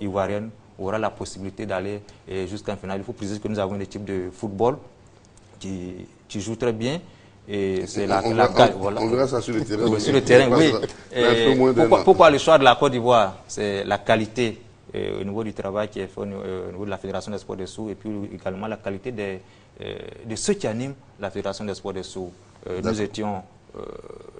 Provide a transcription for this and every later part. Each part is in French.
ivoirienne aura la possibilité d'aller jusqu'en finale. Il faut préciser que nous avons une équipe de football qui, qui joue très bien. Et c'est la, on, la, on, on, verra ça sur le terrain. sur le terrain, oui. Pourquoi, pourquoi, le choix de la Côte d'Ivoire C'est la qualité au niveau du travail qui est fait au niveau de la Fédération des sports des sous et puis également la qualité des, de ceux qui animent la Fédération des sports des sous. nous étions,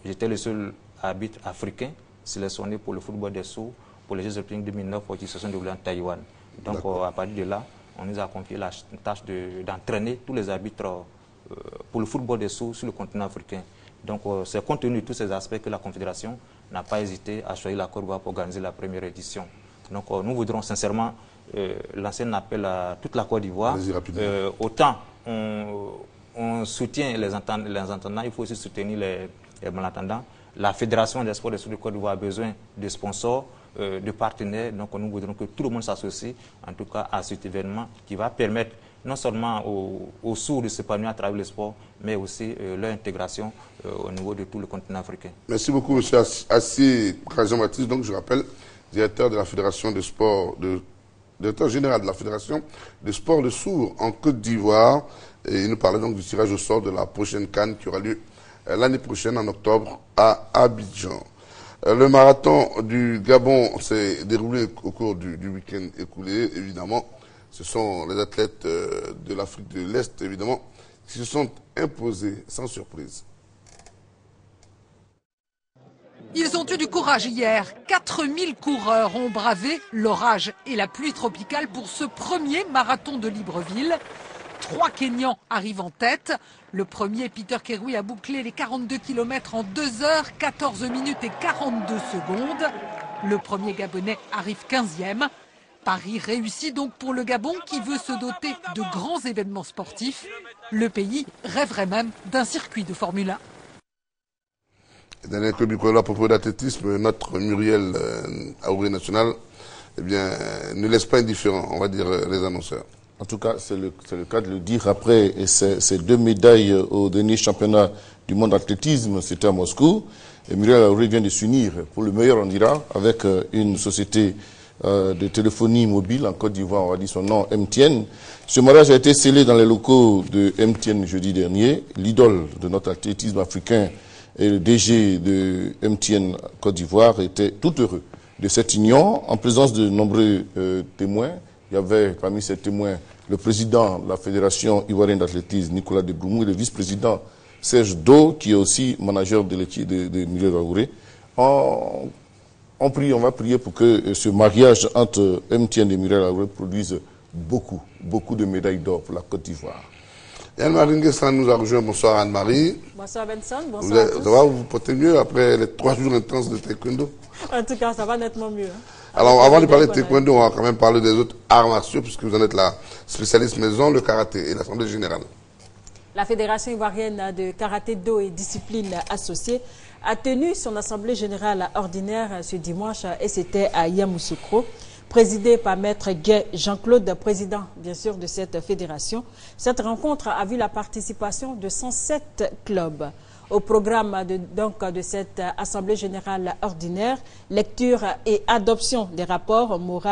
j'étais le seul arbitre africain sélectionné pour le football des sous pour les Jeux Olympiques 2009 qui se sont déroulés en Taïwan. Donc à partir de là, on nous a confié la tâche d'entraîner tous les arbitres pour le football des sous sur le continent africain. Donc c'est compte tenu de tous ces aspects que la Confédération n'a pas hésité à choisir la Côte d'Ivoire pour organiser la première édition. Donc nous voudrons sincèrement lancer un appel à toute la Côte d'Ivoire. autant on, on, soutient les entendants, les entendants, il faut aussi soutenir les, les malentendants. La Fédération des sports des sous de Côte d'Ivoire a besoin de sponsors, euh, de partenaires. Donc nous voudrons que tout le monde s'associe, en tout cas à cet événement qui va permettre non seulement aux, sourds de s'épanouir à travers le sport, mais aussi euh, leur intégration euh, au niveau de tout le continent africain. Merci beaucoup, M. Assis Jean-Baptiste. Donc je rappelle, directeur de la Fédération de sport, de, général de la Fédération de sport de sourds en Côte d'Ivoire. Et il nous parlait donc du tirage au sort de la prochaine Cannes qui aura lieu l'année prochaine, en octobre, à Abidjan. Le marathon du Gabon s'est déroulé au cours du, week-end écoulé. Évidemment, ce sont les athlètes de l'Afrique de l'Est, évidemment, qui se sont imposés sans surprise. Ils ont eu du courage hier. 4000 coureurs ont bravé l'orage et la pluie tropicale pour ce premier marathon de Libreville. Trois Kenyans arrivent en tête. Le premier, Peter Keroui, a bouclé les 42 km en 2 heures, 14 minutes et 42 secondes. Le premier Gabonais arrive 15e. Paris réussit donc pour le Gabon qui veut se doter de grands événements sportifs. Le pays rêverait même d'un circuit de Formule 1. Dernier club à propos d'athlétisme, notre Muriel euh, National eh bien, ne laisse pas indifférent, on va dire, les annonceurs. En tout cas, c'est le, le, cas de le dire après ces deux médailles au dernier championnat du monde d'athlétisme, c'était à Moscou. Et Muriel Auré vient de s'unir, pour le meilleur on dira, avec une société euh, de téléphonie mobile en Côte d'Ivoire, on va dire son nom, MTN. Ce mariage a été scellé dans les locaux de MTN jeudi dernier. L'idole de notre athlétisme africain et le DG de MTN Côte d'Ivoire étaient tout heureux de cette union en présence de nombreux euh, témoins. Il y avait parmi ces témoins le président de la Fédération ivoirienne d'athlétisme, Nicolas de Broumou, et le vice-président Serge Do, qui est aussi manager de l'équipe de, de Milieu. On, on, prie, on va prier pour que ce mariage entre MTN et Muriel Raouré produise beaucoup, beaucoup de médailles d'or pour la Côte d'Ivoire. Anne-Marie Nguessan nous a rejoint. Bonsoir Anne-Marie. Bonsoir Benson, bonsoir vous, ça va, vous vous portez mieux après les trois jours intenses de taekwondo En tout cas, ça va nettement mieux. Alors, avant de parler de taekwondo, on va quand même parler des autres arts martiaux, puisque vous en êtes la spécialiste maison, le karaté et l'Assemblée générale. La Fédération ivoirienne de karaté do et discipline associée a tenu son Assemblée générale ordinaire ce dimanche, et c'était à Yamoussoukro présidé par Maître Gay Jean-Claude, président bien sûr de cette fédération. Cette rencontre a vu la participation de 107 clubs. Au programme de, donc, de cette Assemblée générale ordinaire, lecture et adoption des rapports moraux,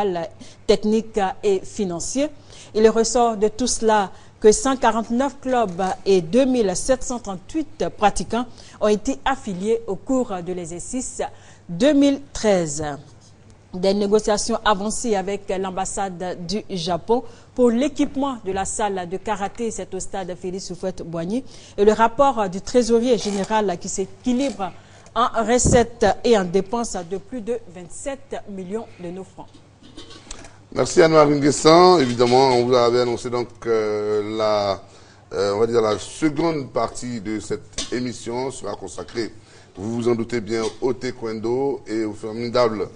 techniques et financiers. Il ressort de tout cela que 149 clubs et 2738 pratiquants ont été affiliés au cours de l'exercice 2013 des négociations avancées avec l'ambassade du Japon pour l'équipement de la salle de karaté, c'est au stade Félix Soufouette-Boigny, et le rapport du trésorier général qui s'équilibre en recettes et en dépenses de plus de 27 millions de nos francs. Merci Anne-Marie Nguessan. Évidemment, on vous avait annoncé donc euh, la, euh, on va dire la seconde partie de cette émission sera consacrée, vous vous en doutez bien, au taekwondo et au formidable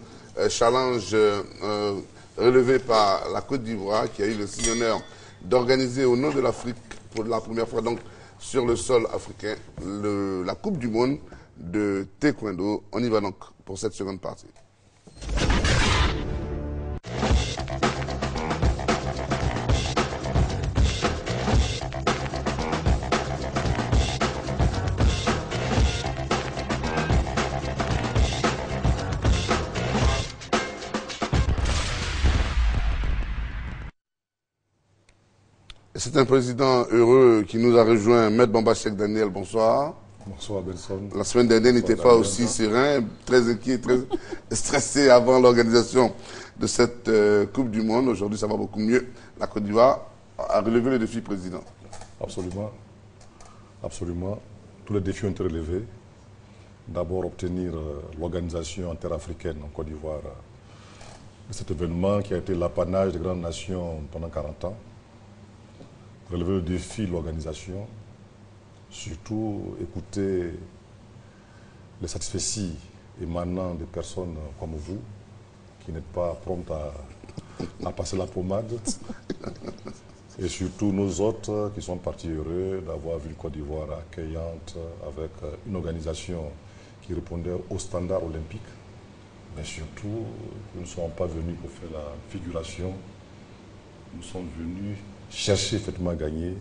challenge euh, relevé par la Côte d'Ivoire qui a eu le signe honneur d'organiser au nom de l'Afrique pour la première fois donc sur le sol africain le, la Coupe du Monde de Taekwondo. On y va donc pour cette seconde partie. C'est un président heureux qui nous a rejoint, Maître Bambachek Daniel, bonsoir. Bonsoir Benson. La semaine dernière, n'était pas aussi serein, très inquiet, très stressé avant l'organisation de cette euh, Coupe du Monde. Aujourd'hui, ça va beaucoup mieux. La Côte d'Ivoire a relevé le défi président. Absolument. Absolument. Tous les défis ont été relevés. D'abord, obtenir euh, l'organisation interafricaine en Côte d'Ivoire cet événement qui a été l'apanage des grandes nations pendant 40 ans. Relever le défi de l'organisation, surtout écouter les satisfaits émanant des personnes comme vous, qui n'êtes pas promptes à, passer la pommade. Et surtout nos autres qui sont partis heureux d'avoir vu le Côte d'Ivoire accueillante avec une organisation qui répondait aux standards olympiques mais surtout, nous ne sommes pas venus pour faire la figuration. Nous sommes venus chercher effectivement à gagner.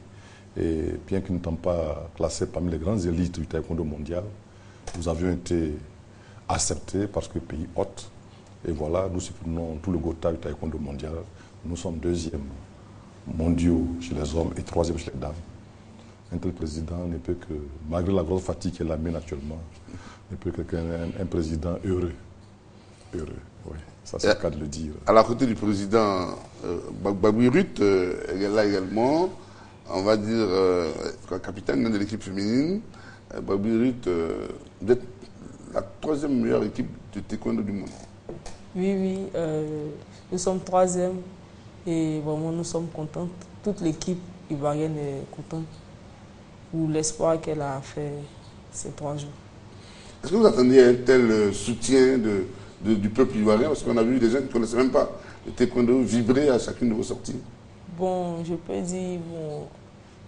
Et bien que nous n'étions pas classés parmi les grandes élites du taekwondo mondial, nous avions été acceptés parce que pays hôte. Et voilà, nous supprimons tout le Gotha du taekwondo mondial. Nous sommes deuxième mondiaux chez les hommes et troisième chez les dames. Un tel président ne peut que, malgré la grosse fatigue qu'elle a mène actuellement, ne peut que un président heureux heureux. Ça c'est le cas de le dire. À la côté du président euh, Ruth, euh, elle est là également, on va dire, euh, capitaine de l'équipe féminine. Euh, Ruth, euh, vous êtes la troisième meilleure équipe de taekwondo du monde. Oui, oui, nous sommes troisième et vraiment nous sommes contents. Toute l'équipe ivoirienne est contente pour l'espoir qu'elle a fait ces trois jours. Est-ce que vous attendiez un tel soutien de, du peuple ivoirien Parce qu'on a vu des gens qui ne connaissaient même pas le taekwondo vibrer à chacune de vos sorties. Bon, je peux dire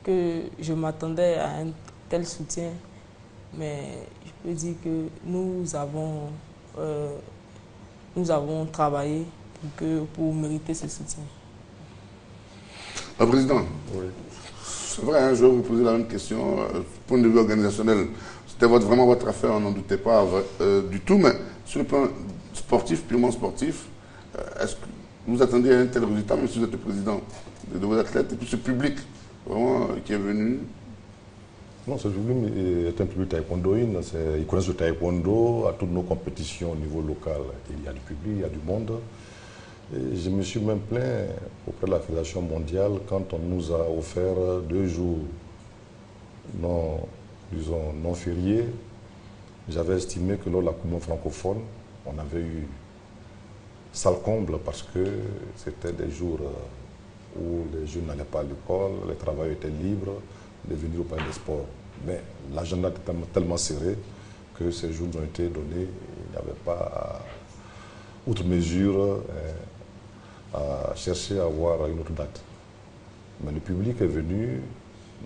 que je m'attendais à un tel soutien, mais je peux dire que nous avons, euh, nous avons travaillé pour, que, pour mériter ce soutien. Le président, c'est vrai, hein, je vais vous poser la même question. Du euh, point de vue organisationnel, c'était vraiment votre affaire, on n'en doutait pas euh, du tout, mais sur le plan sportif, purement sportif, euh, est-ce que vous attendiez un tel résultat, êtes le président de, vos athlètes, et puis ce public vraiment euh, qui est venu Non, ce public est un public taekwondoïne. Ils connaissent le taekwondo à toutes nos compétitions au niveau local. Il y a du public, il y a du monde. Je me suis même plaint auprès de la Fédération mondiale quand on nous a offert deux jours non, disons, non fériés. J'avais estimé que lors de la francophone, on avait eu sale comble parce que c'était des jours euh, où les jeunes n'allaient pas à l'école, les travailleurs étaient libres de venir au palais des sports. Mais l'agenda était tellement serré que ces jours ont été donnés. Il n'y avait pas, outre mesure, euh, à chercher à avoir une autre date. Mais le public est venu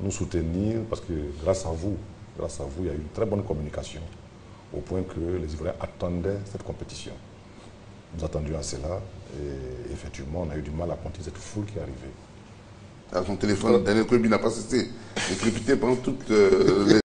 nous soutenir parce que grâce à vous, grâce à vous, il y a eu une très bonne communication au point que les Ivoiriens attendaient cette compétition. Nous attendions à cela et effectivement, on a eu du mal à compter cette foule qui est arrivée. À son téléphone, Daniel Kobi n'a pas cessé de crépiter pendant toutes euh, les